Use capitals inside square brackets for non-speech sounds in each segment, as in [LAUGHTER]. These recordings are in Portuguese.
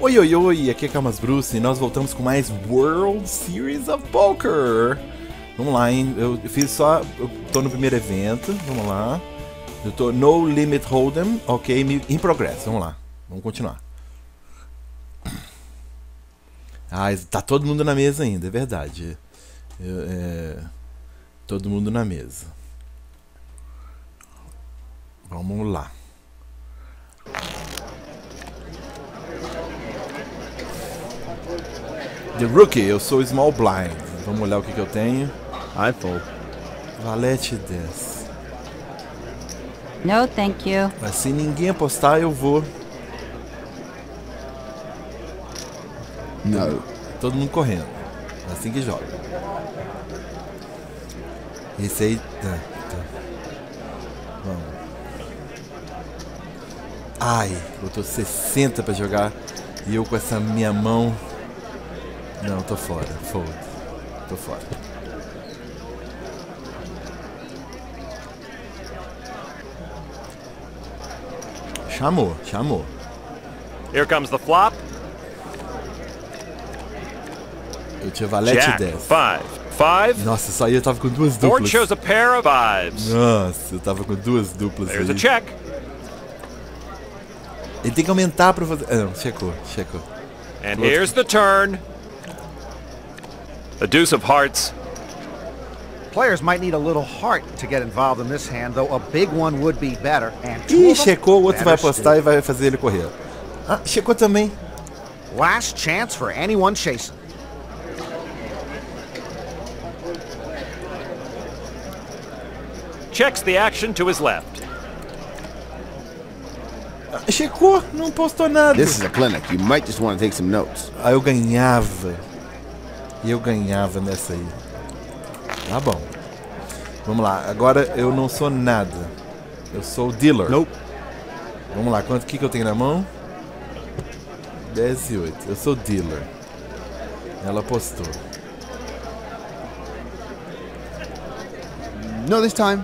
Oi, oi, oi, aqui é Calmas Bruce e nós voltamos com mais World Series of Poker. Vamos lá, hein? Eu fiz só. Eu tô no primeiro evento, vamos lá. Eu tô No Limit Hold'em, ok, em progress, vamos lá. Vamos continuar. Ah, tá todo mundo na mesa ainda, é verdade. Eu, é, todo mundo na mesa. Vamos lá. The Rookie, eu sou Small Blind. Vamos olhar o que, que eu tenho. I fold. Valete 10. No, thank you. Mas se ninguém apostar, eu vou. No. Todo mundo correndo. É assim que joga. Esse aí. Tá, tá. Vamos. Ai, botou 60 pra jogar. E eu com essa minha mão. Não, tô fora. Fold. Tô fora. Chamou, chamou. Here comes the flop. Eu tinha valete Jack, 10. five, five. Nossa, só aí eu tava com duas duplas. shows a pair of fives. Nossa, eu tava com duas duplas There's a aí. check. Ele tem que aumentar pra fazer. Ah, não, checou, checou. And Look. here's the turn. A deuce of hearts. Players might need a little heart to get involved in this hand, though a big one would be better. And two Ih, of them, checou, o outro vai apostar e vai fazer ele correr. Ah, checou também. Last chance for anyone chasing. Checks the action to his left. Ah, checou, não postou nada. This is a clinic. You might just want to take some notes. Aí eu ganhava. E eu ganhava nessa aí. Tá bom. Vamos lá, agora eu não sou nada. Eu sou o dealer. Nope. Vamos lá, quanto que, que eu tenho na mão? 10 e 8. Eu sou dealer. Ela apostou. No this time.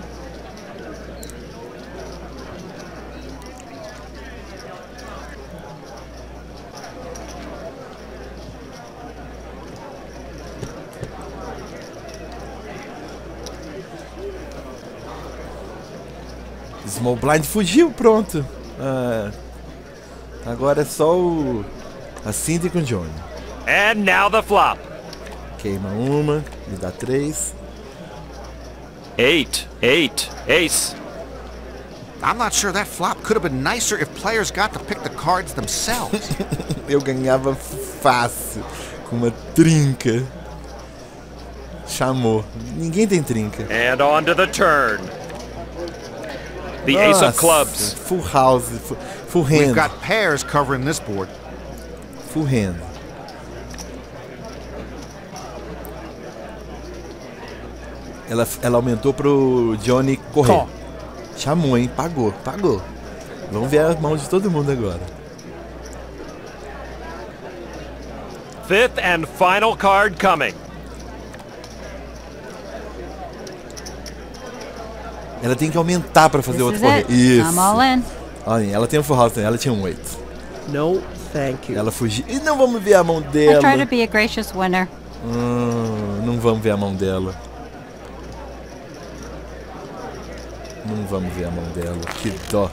Small Blind fugiu, pronto. Ah, agora é só o. A Cindy com o Johnny. And now the flop. Queima uma, me dá três. Eight, eight, ace. I'm not sure that flop could have been nicer if players got to pick the cards themselves. [LAUGHS] Eu ganhava fácil, com uma trinca. Chamou. Ninguém tem trinca. And on to the turn. The ace of Nossa, clubs. Full house, full, full We've hand. got pairs covering this board. Full hand. Ela, ela aumentou pro Johnny correr. Call. Chamou, hein? Pagou, pagou. Vamos ver a mão de todo mundo agora. Fifth and final card coming. Ela tem que aumentar pra fazer This outro correr. it. Isso. I'm all in. Olha, ela tem um full house também. Ela tinha um 8. No, thank you. Ela fugiu. E não vamos ver a mão I dela. try to be a gracious winner. Hum, não vamos ver a mão dela. Não vamos ver a mão dela. Que dó.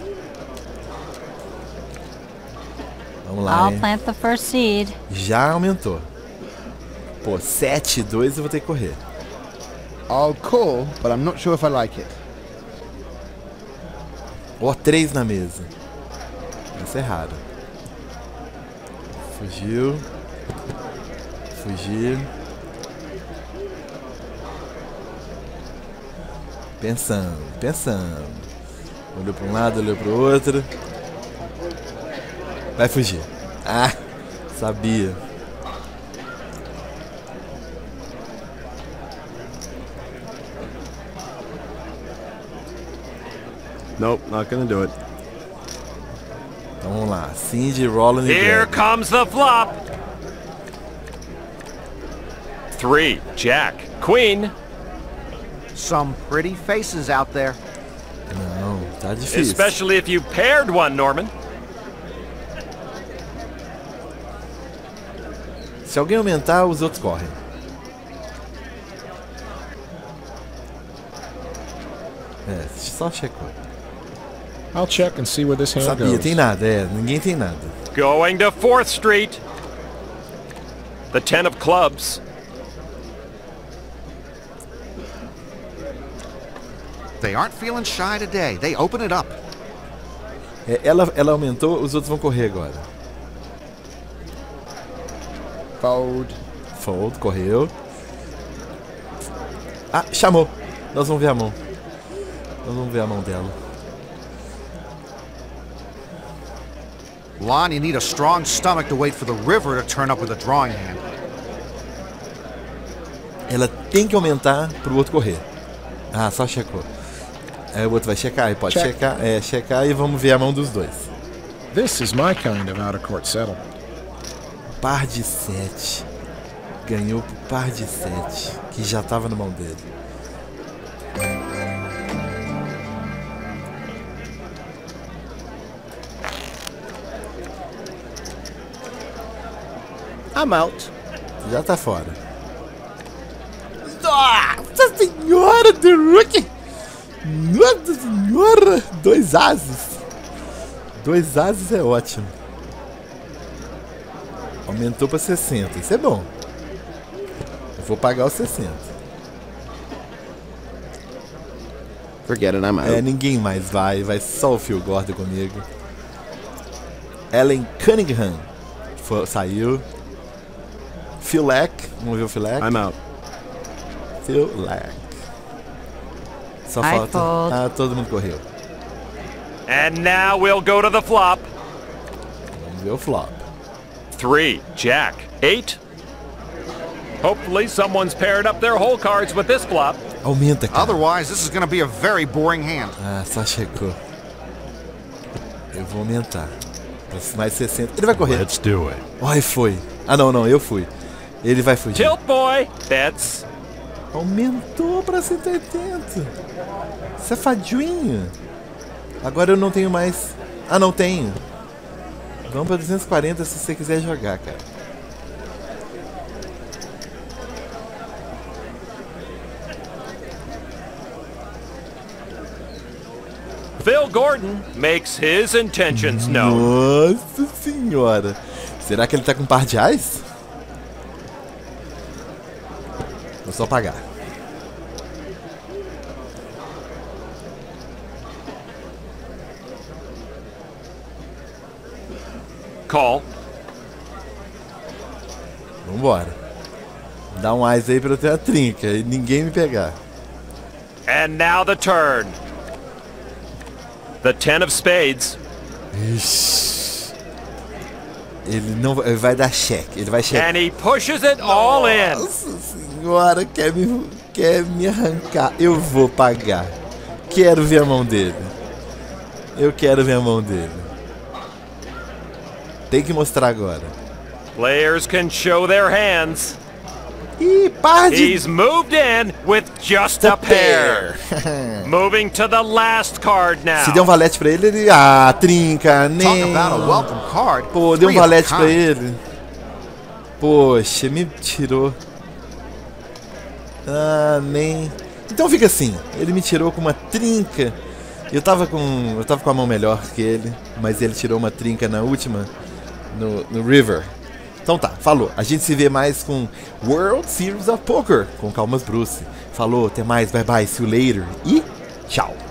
Vamos lá, I'll hein? plant the first seed. Já aumentou. Pô, 7 e 2 eu vou ter que correr. I'll call, but I'm not sure if I like it. Ó, 3 na mesa. Essa é rara. Fugiu. Fugiu. Pensando, pensando. Olhou para um lado, olhou para o outro. Vai fugir. Ah, sabia. Nope, not gonna do it. Então vamos lá. Cindy, rolling e Here Greg. comes the flop. Three, Jack, Queen. Some pretty faces out there. Não, tá difícil. Especially if you paired one, Norman. Se alguém aumentar, os outros correm. É, só checou. I'll check and see where this hand Sabia, goes. tem nada, é, ninguém tem nada. Going to 4th Street. The 10 of clubs. They aren't feeling shy today. They open it up. É, ela, ela aumentou, os outros vão correr agora. Fold. Fold, correu. Ah, chamou. Nós vamos ver a mão. Nós vamos ver a mão dela. Lon, you need a strong stomach to wait for the river to turn up with a drawing hand. Ela tem que aumentar pro outro correr. Ah, só checou. Aí o outro vai checar, aí pode Check. checar, é, checar e vamos ver a mão dos dois. This is my kind of out of court settle. Par de sete. Ganhou pro par de sete, que já tava na mão dele. I'm out. Já tá fora. Nossa senhora do Rookie! Nossa senhora! Dois ases. Dois ases é ótimo. Aumentou pra 60. Isso é bom. Eu vou pagar os 60. Forget it, I'm out. É, ninguém mais vai. Vai só o Phil Gordon comigo. Ellen Cunningham foi- saiu. Phil Leck. Vamos ver o Phil Leck. I'm out. Phil Leck. Só I falta. fold. Ah, todo mundo correu. And now we'll go to the flop. Vamos ver o flop. 3, Jack, 8. Hopefully someone's paired up their hole cards with this flop. Aumenta, cara. Otherwise, this is going to be a very boring hand. Ah, só chegou. Eu vou aumentar. Mais 60. Ele vai correr. Let's do it. Ai, foi. Ah, não, não, eu fui. Ele vai fugir. Tilt boy, bets. Aumentou pra 180. Safadinho. Agora eu não tenho mais. Ah, não tenho. Vamos pra 240 se você quiser jogar, cara. Phil Gordon makes his intentions known. Nossa senhora. Será que ele tá com par de ais? Vou só pagar. Call. Vambora. Dá um ais aí pra eu ter a trinca e ninguém me pegar. And now the turn. The 10 of spades. Ixi. Ele não vai- ele vai dar cheque. Ele vai checar. And he pushes it all in. Nossa senhora, quer me, quer me arrancar. Eu vou pagar. Quero ver a mão dele. Eu quero ver a mão dele. Tem que mostrar agora. Players can show their hands. Ih, par de He's moved in with just a pair. [LAUGHS] Moving to the last card now. Se der um valete pra ele, ele. Ah, trinca, nem. Pô, deu um valete pra ele. Poxa, me tirou. Nem. Então fica assim. Ele me tirou com uma trinca. Eu tava com. Eu tava com a mão melhor que ele, mas ele tirou uma trinca na última. No, no River. Então tá, falou. A gente se vê mais com World Series of Poker com Calmas Bruce. Falou, até mais, bye bye, see you later e tchau.